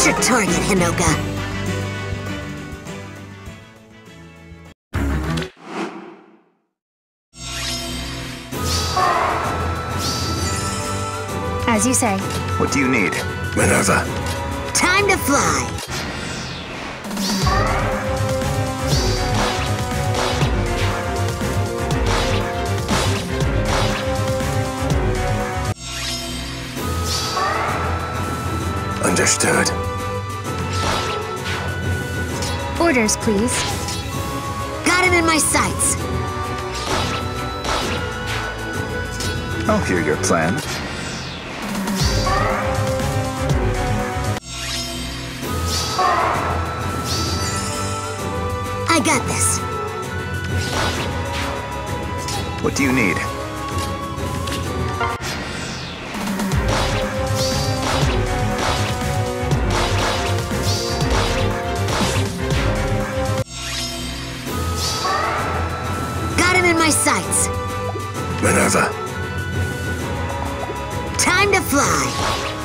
What's your target, Hinoka? As you say. What do you need? Minerva. Time to fly. Understood. Orders, please. Got him in my sights. Oh, I'll hear your plan. I got this. What do you need? In my sights. Minerva. Time to fly.